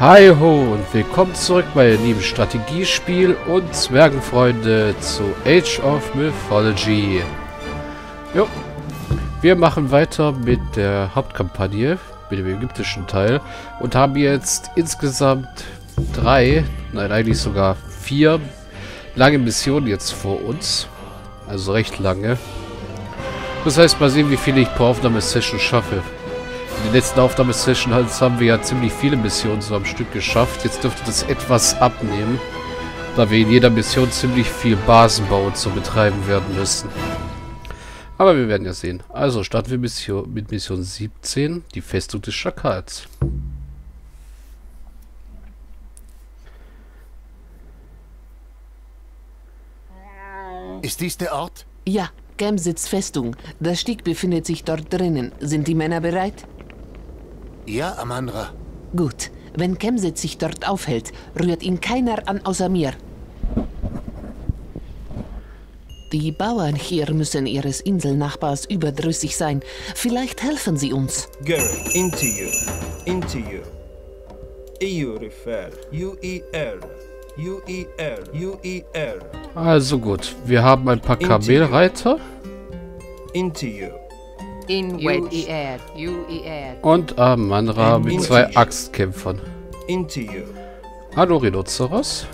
Hi ho und willkommen zurück bei lieben Strategiespiel und Zwergenfreunde zu Age of Mythology. Jo, wir machen weiter mit der Hauptkampagne, mit dem ägyptischen Teil und haben jetzt insgesamt drei, nein eigentlich sogar vier lange Missionen jetzt vor uns. Also recht lange. Das heißt, mal sehen, wie viel ich pro Aufnahmesession schaffe. In den letzten Aufnahmesessions haben wir ja ziemlich viele Missionen so am Stück geschafft. Jetzt dürfte das etwas abnehmen, da wir in jeder Mission ziemlich viel Basenbau und so betreiben werden müssen. Aber wir werden ja sehen. Also starten wir Mission, mit Mission 17, die Festung des Schakals. Ist dies der Ort? Ja, Gemsitz Festung. Das Stieg befindet sich dort drinnen. Sind die Männer bereit? Ja, Amandra. Gut. Wenn Kemsitz sich dort aufhält, rührt ihn keiner an außer mir. Die Bauern hier müssen ihres Inselnachbars überdrüssig sein. Vielleicht helfen sie uns. Garrett, into you. Into you. EU refer. UER. UER. UER. Also gut, wir haben ein paar Kamelreiter Into you. In UER, UER. und Amanra mit zwei Axtkämpfern. Into you. Hallo Rhinoceros.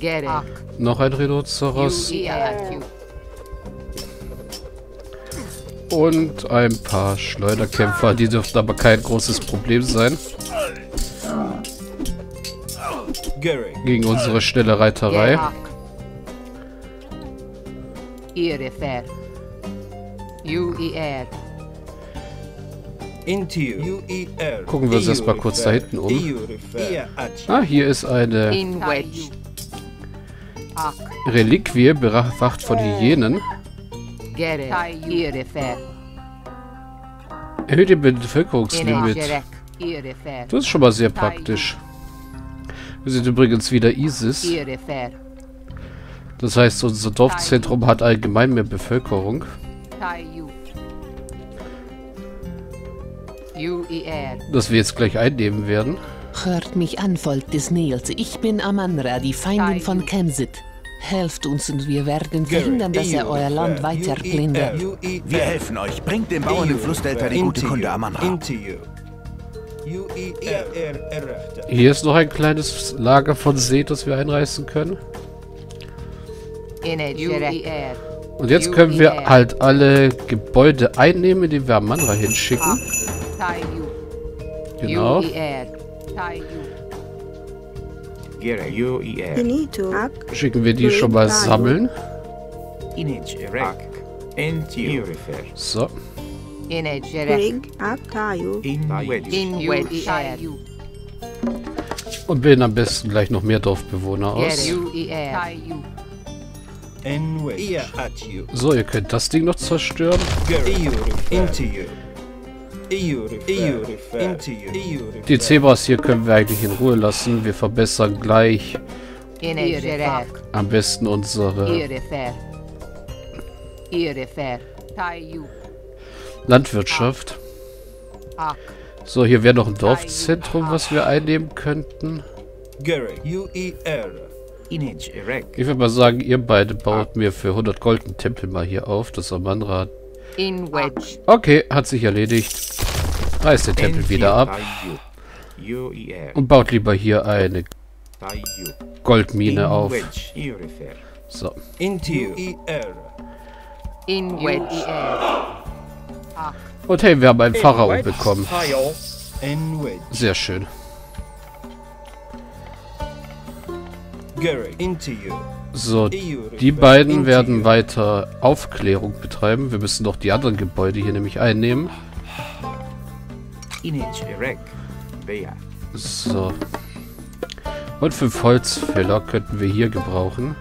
Gerek. Noch ein Rhinoceros UER. und ein paar Schleuderkämpfer. Die dürften aber kein großes Problem sein gegen unsere schnelle Reiterei. Irefer. UER. Gucken wir uns erst mal kurz da hinten um. Ah, hier ist eine. Reliquie, bewacht von Hyänen. Erhöht den Bevölkerungslimit. Das ist schon mal sehr praktisch. Wir sind übrigens wieder ISIS. Das heißt, unser Dorfzentrum hat allgemein mehr Bevölkerung. Das wir jetzt gleich einnehmen werden. Hört mich an, Volk des Nils. Ich bin Amandra, die Feindin von Kemsit. Helft uns und wir werden verhindern, dass er euer Land weiter plündert. Wir helfen euch. Bringt dem Bauern im Flussdelta die gute Kunde, Amandra. Rechter. Hier ist noch ein kleines Lager von See, das wir einreißen können. Und jetzt können wir halt alle Gebäude einnehmen, die wir am Manra hinschicken. Genau. Ak. Schicken wir die schon mal sammeln. So. Und bilden am besten gleich noch mehr Dorfbewohner aus. So, ihr könnt das Ding noch zerstören. Die Zebras hier können wir eigentlich in Ruhe lassen. Wir verbessern gleich am besten unsere. Landwirtschaft. So, hier wäre noch ein Dorfzentrum, was wir einnehmen könnten. Ich würde mal sagen, ihr beide baut mir für 100 Gold einen Tempel mal hier auf. Das Amanra. In Wedge. Okay, hat sich erledigt. Reißt den Tempel wieder ab und baut lieber hier eine Goldmine auf. So. Ak. Und hey, wir haben einen Pharao bekommen. Sehr schön. So, die beiden werden weiter Aufklärung betreiben. Wir müssen noch die anderen Gebäude hier nämlich einnehmen. So. Und fünf Holzfäller könnten wir hier gebrauchen.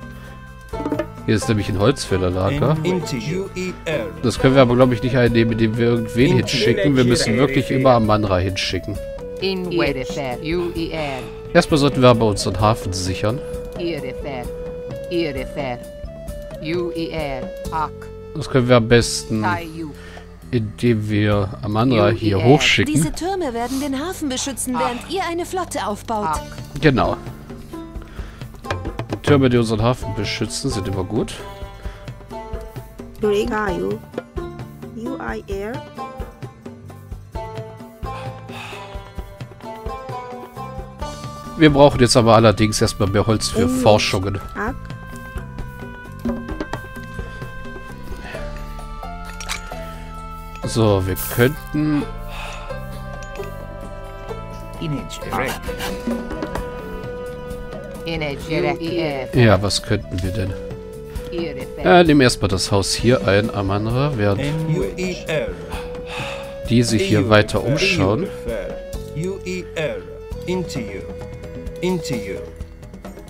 Hier ist nämlich ein Holzfällerlager. UER. Das können wir aber, glaube ich, nicht einnehmen, indem wir irgendwen hinschicken. Wir müssen wirklich immer Amanra hinschicken. UER. Erstmal sollten wir aber unseren Hafen sichern. Irefer. Irefer. UER. Ak. Das können wir am besten indem wir Amandra hier UER. hochschicken. Diese Türme werden den Hafen beschützen, während ihr eine Flotte aufbaut. Ak. Genau. Die Türme, die unseren Hafen beschützen, sind immer gut. UIR. Wir brauchen jetzt aber allerdings erstmal mehr Holz für Mhm. Forschungen. So, wir könnten... Ja, was könnten wir denn? Ja, nehmen erstmal das Haus hier ein, Amandra, während UER. die sich hier weiter umschauen. UER. Into you. You.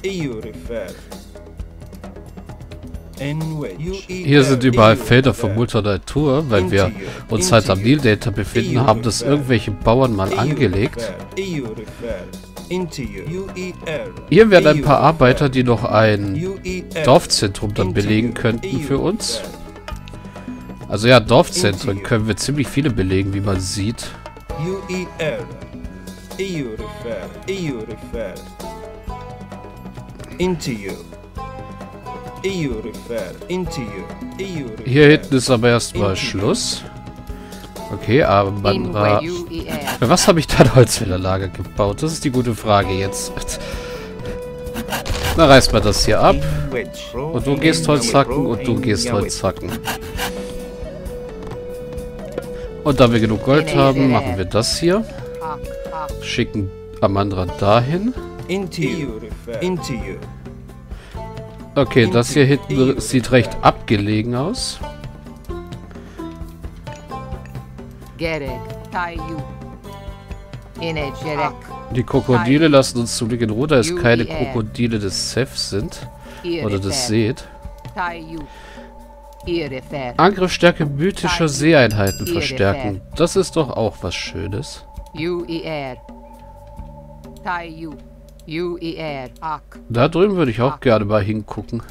EU refer. Hier sind überall Felder von Mutter Natur, weil wir uns halt am Nil Delta befinden, haben das irgendwelche Bauern mal angelegt. Hier wären ein paar Arbeiter, die noch ein Dorfzentrum dann belegen könnten für uns. Also ja, Dorfzentren können wir ziemlich viele belegen, wie man sieht. UER. EU refer. EU refer. Into you. EU refer. Into you. EU refer. Hier hinten ist aber erstmal Schluss. Okay, aber man war... Für was habe ich da ein Holzfällerlager gebaut? Das ist die gute Frage jetzt. Na, reiß mal das hier ab. Und du gehst Holz hacken und du gehst Holz hacken. Und da wir genug Gold haben, machen wir das hier. Schicken Amandra dahin. Okay, das hier hinten sieht recht abgelegen aus. Die Krokodile lassen uns zum Glück in Ruhe, da es keine Krokodile des Seth sind. Oder des. Irefer. Angriffsstärke mythischer Seeeinheiten verstärken. Das ist doch auch was Schönes. UER. Tayu. UER. Ak. Da drüben würde ich auch gerne mal hingucken.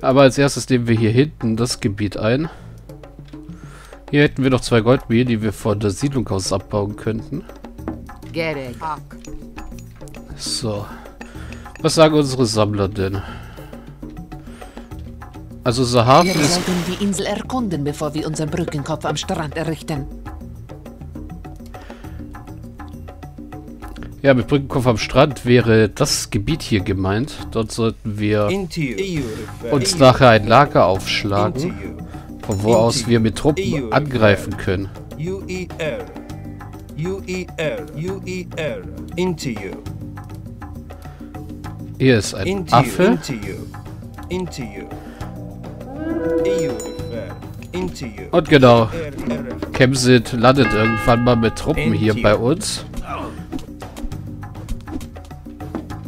Aber als erstes nehmen wir hier hinten das Gebiet ein. Hier hätten wir noch zwei Goldminen, die wir von der Siedlung aus abbauen könnten. So. Was sagen unsere Sammler denn? Also unser Hafen Wir ist... sollten die Insel erkunden, bevor wir unseren Brückenkopf am Strand errichten. Ja, mit Brückenkopf am Strand wäre das Gebiet hier gemeint. Dort sollten wir uns nachher ein Lager aufschlagen, von wo aus wir mit Truppen angreifen können. UER. UER. UER. Into you. Hier ist ein. Affe. Into you. Into you. Und genau. Kemsit landet irgendwann mal mit Truppen hier bei uns.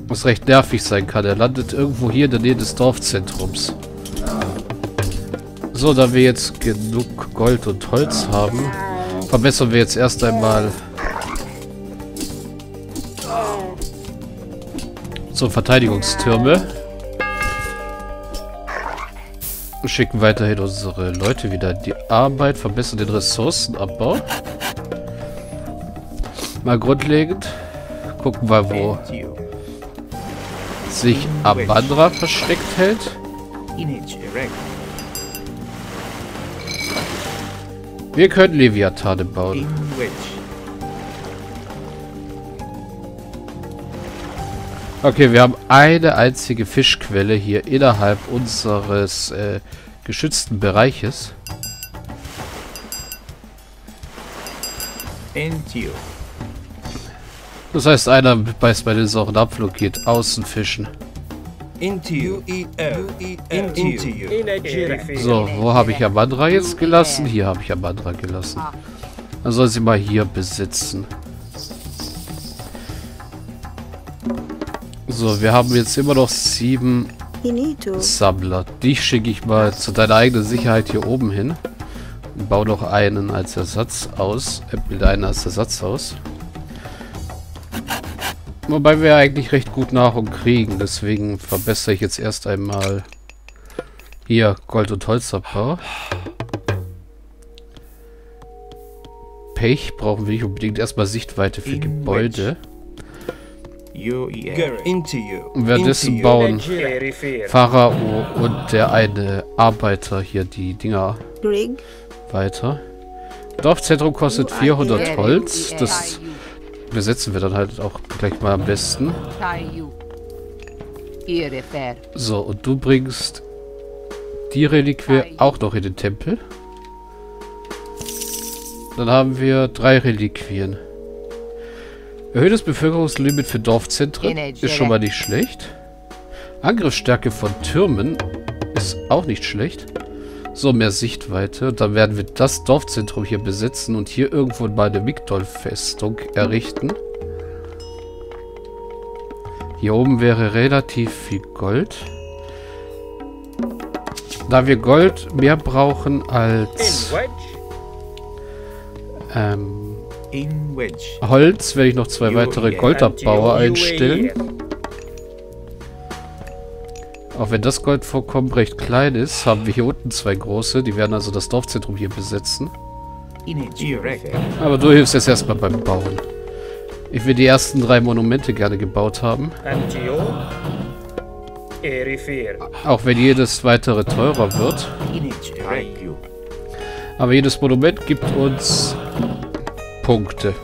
Was recht nervig sein kann. Er landet irgendwo hier in der Nähe des Dorfzentrums. So, da wir jetzt genug Gold und Holz haben, verbessern wir jetzt erst einmal so Verteidigungstürme. Schicken weiterhin unsere Leute wieder die Arbeit, verbessern den Ressourcenabbau. Mal grundlegend. Gucken wir, wo sich Amandra versteckt hält. Wir können Leviathane bauen. Okay, wir haben eine einzige Fischquelle hier innerhalb unseres äh, geschützten Bereiches. Into you. Das heißt, einer beißt bei den sauren Apfel und geht außen fischen. So, wo habe ich Amandra jetzt gelassen? Hier habe ich Amandra gelassen. Dann soll sie mal hier besitzen. So, wir haben jetzt immer noch sieben. Sammler. Die schicke ich mal zu deiner eigenen Sicherheit hier oben hin. Und baue noch einen als Ersatz aus. Äh, bilde einen als Ersatz aus. Wobei wir eigentlich recht gut Nahrung kriegen. Deswegen verbessere ich jetzt erst einmal Hier, Gold- und Holzabbau. Pech brauchen wir nicht unbedingt. Erstmal Sichtweite für In Gebäude. UER. You. bauen. Pharao und der eine Arbeiter hier die Dinger weiter. Dorfzentrum kostet 400 Holz. Das besetzen wir dann halt auch gleich mal am besten. So, und du bringst die Reliquie auch noch in den Tempel. Dann haben wir drei Reliquien. Erhöhtes Bevölkerungslimit für Dorfzentren ist schon mal nicht schlecht. Angriffsstärke von Türmen ist auch nicht schlecht. So, mehr Sichtweite. Und dann werden wir das Dorfzentrum hier besetzen und hier irgendwo mal eine Migdol-Festung errichten. Hier oben wäre relativ viel Gold. Da wir Gold mehr brauchen als ähm. Holz, werde ich noch zwei weitere. Goldabbauer einstellen. Auch wenn das Goldvorkommen recht klein ist, haben wir hier unten zwei große. Die werden also das Dorfzentrum hier besetzen. Aber du hilfst jetzt erstmal beim Bauen. Ich will die ersten drei Monumente gerne gebaut haben. Auch wenn jedes weitere teurer wird. Aber jedes Monument gibt uns Punkte.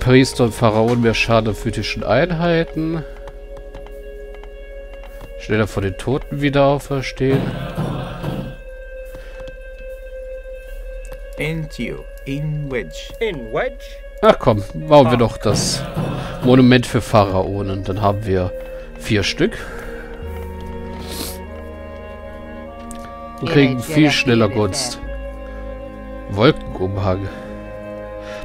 Priester und Pharaon mehr Schaden an physischen Einheiten. Schneller von den Toten wieder auferstehen. Entio. In Wedge. In wedge. Ach komm, bauen wir doch das Monument für Pharaonen. Dann haben wir vier Stück. Und kriegen viel schneller Gunst. Wolkenumhang.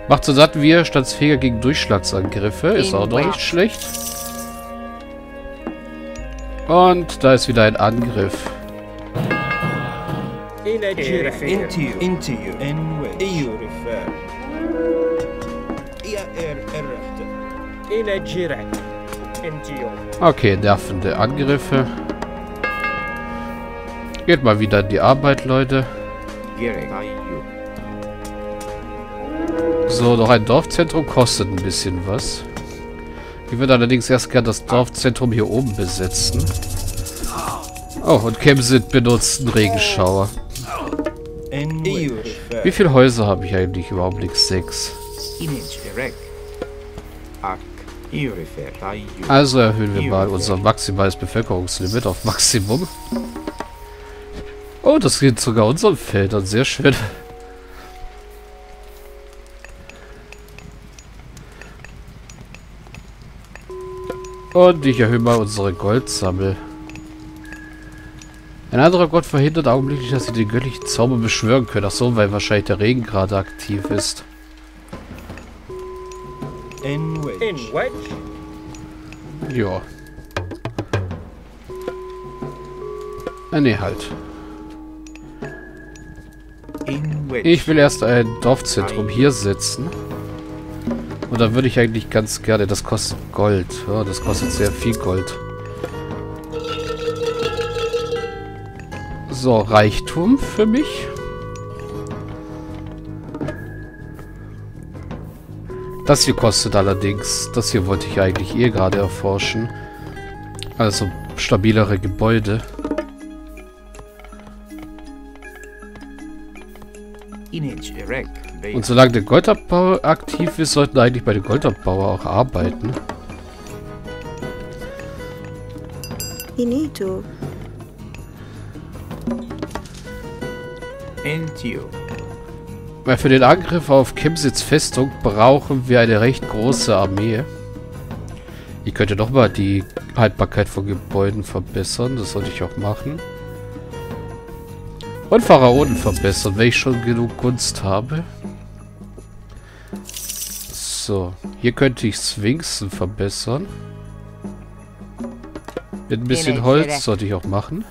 Macht so satt widerstandsfähiger gegen Durchschlagsangriffe. Ist auch noch nicht schlecht. Und da ist wieder ein Angriff. Okay, nervende Angriffe. Geht mal wieder in die Arbeit, Leute. So, noch ein Dorfzentrum kostet ein bisschen was. Ich würde allerdings erst gern das Dorfzentrum hier oben besetzen. Oh, und Kemsit benutzt einen Regenschauer. Wie viele Häuser habe ich eigentlich im Augenblick? Sechs. Also erhöhen wir mal unser maximales Bevölkerungslimit auf Maximum. Oh, das geht sogar unseren Feldern. Sehr schön. Und ich erhöhe mal unsere Goldsammel. Ein anderer Gott verhindert augenblicklich, dass sie den göttlichen Zauber beschwören können. Ach so, weil wahrscheinlich der Regen gerade aktiv ist. In Wedge. In wedge. Ja. Ah, nee, halt. Ich will erst ein Dorfzentrum hier setzen. Und dann würde ich eigentlich ganz gerne... Das kostet Gold. Ja, das kostet sehr viel Gold. So, Reichtum für mich. Das hier kostet allerdings... Das hier wollte ich eigentlich eh gerade erforschen. Also stabilere Gebäude. In Irek. Und solange der Goldabbau aktiv ist, sollten eigentlich bei den Goldabbauer auch arbeiten. Inito. Entio. Weil für den Angriff auf Kemsitz Festung brauchen wir eine recht große Armee. Ich könnte nochmal die Haltbarkeit von Gebäuden verbessern. Das sollte ich auch machen. Und Pharaonen verbessern, wenn ich schon genug Gunst habe. So, hier könnte ich Sphinxen verbessern. Mit ein bisschen Holz sollte ich auch machen.